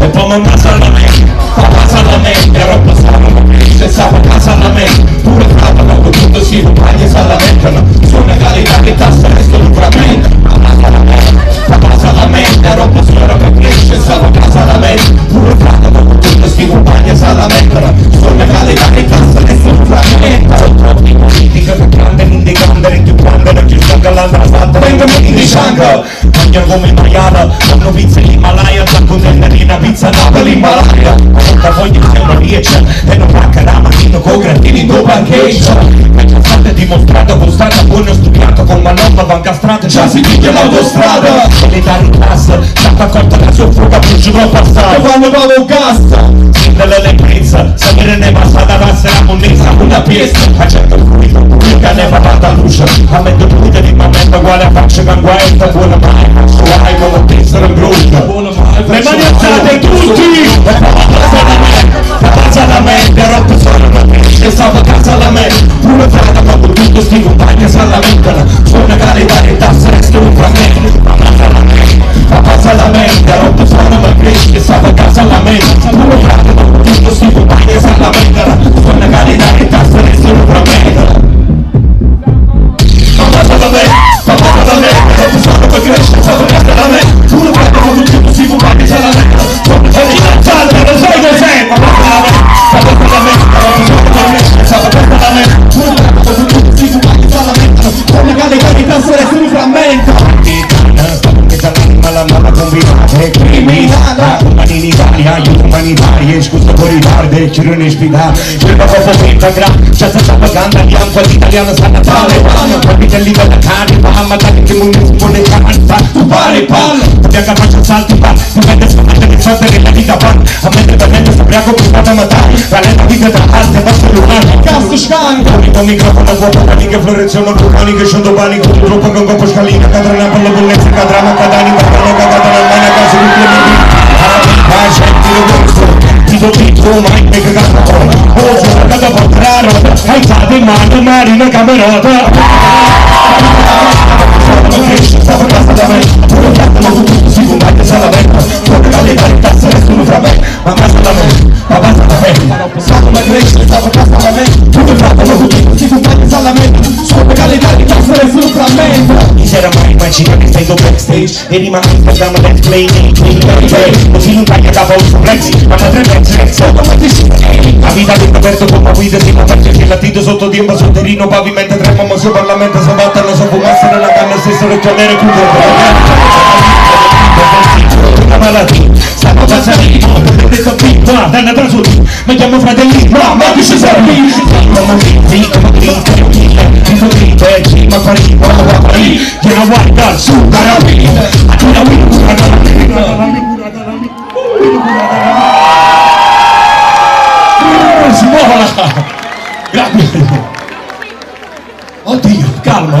E poi mi passa la mente, ma passa la mente Ero passato ma se stavo a fatta Vengono in diciamo Mangiano come maiala Fanno pizza in Himalaya Zacco tenderina pizza Napoli Himalaya Porta foglie che non riesce E non pacca la mattina con grattini in parcheggio Mentre fate dimostrato con strada buono studiato Con la nonna va incastrato Già si dice l'autostrada. Militari in classe Stata accolta da suo fuoco Puccio non passato Fanno pago cassa Nella leggerezza Sapere ne da razza la monnezza Una pièce. Accetta il ruido Mica ne va fatta luce A me dopute di momento Uguale a faccia canguetta Buona mai. Suai come tessera in gruccia Le mani alzate tutti. Pazza la mente Rotto sono una mente Stavo a casa la mente Pure frata ma con tutto sti compagni si lamentano Suona qualità e 야 유통만이 다리에 scusa corridore del cironismo da ja papà fa ja gra c'è stata paganda di ampa italiana sa natale capite lì da cari mamma da che mi pone canta tu pare pal ya capa salti pal come te sapete che sorte che la vita pan a me te veramente saprà come stata matare planeta vita tra alte basso lugar cazzo scanco con microfono vuoto per che florezzano vulcani che sono domani con troppo con copo scalina cadrà per la bellezza cadrà ma cadani per la cadrà ma cadrà Alzate in mano, marina camerota Stavo a casa da me Pure piatto, ma tutto si combatte se la vetta Pure calle da tasse, nessuno fra me Ma basta da me, ma basta da me Stavo da crescere, stavo a casa da me c'era mai immagina che stai backstage E rimane in. Programma let's play, Così non taglia da pausa flexi Ma potrebbe essere sotto ma ti si La vita del coperto con la guida si perché c'è latito sotto dimba sul terreno Pavimento tremo ma su Parlamento Si battono su fumasse nella canna Stesso regionere chiuso una malattia. Stiamo passando per detto qua Danna tra su Mi chiamo fratelli. Ma ma chi ci servi? Si muovola Grazie Oddio, calma, calma